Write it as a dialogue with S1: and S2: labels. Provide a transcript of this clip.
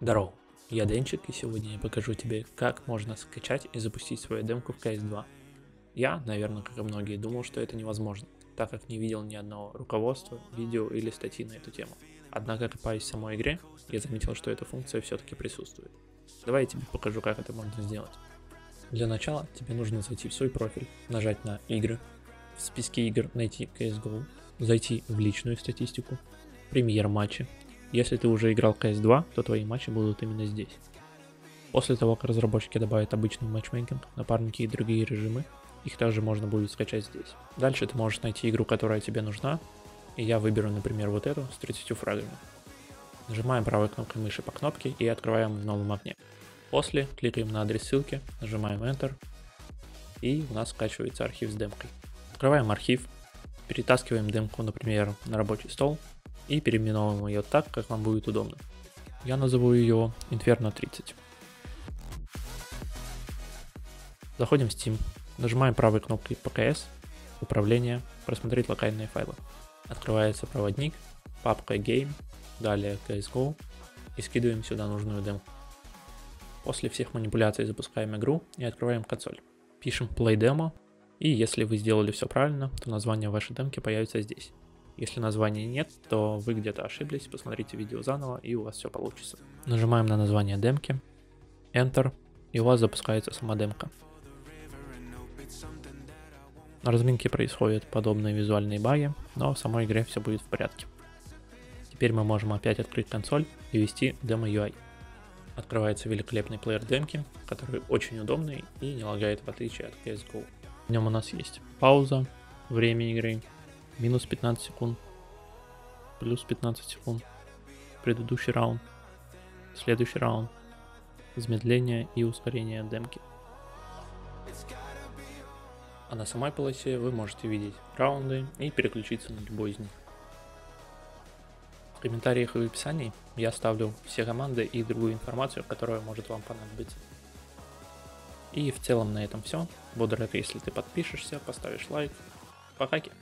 S1: Здорово, я Денчик и сегодня я покажу тебе, как можно скачать и запустить свою демку в CS2. Я, наверное, как и многие, думал, что это невозможно, так как не видел ни одного руководства, видео или статьи на эту тему. Однако, копаясь в самой игре, я заметил, что эта функция все-таки присутствует. Давай я тебе покажу, как это можно сделать. Для начала тебе нужно зайти в свой профиль, нажать на игры, в списке игр найти CSGO, зайти в личную статистику, премьер матчи. Если ты уже играл CS2, то твои матчи будут именно здесь. После того, как разработчики добавят обычный матчмейкинг, напарники и другие режимы, их также можно будет скачать здесь. Дальше ты можешь найти игру, которая тебе нужна, и я выберу, например, вот эту с 30 фрагами. Нажимаем правой кнопкой мыши по кнопке и открываем в новом окне. После кликаем на адрес ссылки, нажимаем Enter, и у нас скачивается архив с демкой. Открываем архив, перетаскиваем демку, например, на рабочий стол и переименовываем ее так, как вам будет удобно. Я назову ее Inferno 30. Заходим в Steam, нажимаем правой кнопкой ПКС, управление, просмотреть локальные файлы. Открывается проводник, папка Game, далее CSGO и скидываем сюда нужную демку. После всех манипуляций запускаем игру и открываем консоль. Пишем Play Demo и если вы сделали все правильно, то название вашей демки появится здесь. Если названия нет, то вы где-то ошиблись, посмотрите видео заново и у вас все получится. Нажимаем на название демки, Enter, и у вас запускается сама демка. На разминке происходят подобные визуальные баги, но в самой игре все будет в порядке. Теперь мы можем опять открыть консоль и ввести демо UI. Открывается великолепный плеер демки, который очень удобный и не лагает в отличие от CSGO. В нем у нас есть пауза, время игры, минус 15 секунд, плюс 15 секунд, предыдущий раунд, следующий раунд, замедление и ускорение демки. А на самой полосе вы можете видеть раунды и переключиться на любой из них. В комментариях и в описании я оставлю все команды и другую информацию, которая может вам понадобиться. И в целом на этом все. Буду рад, если ты подпишешься, поставишь лайк. Пока. -ки.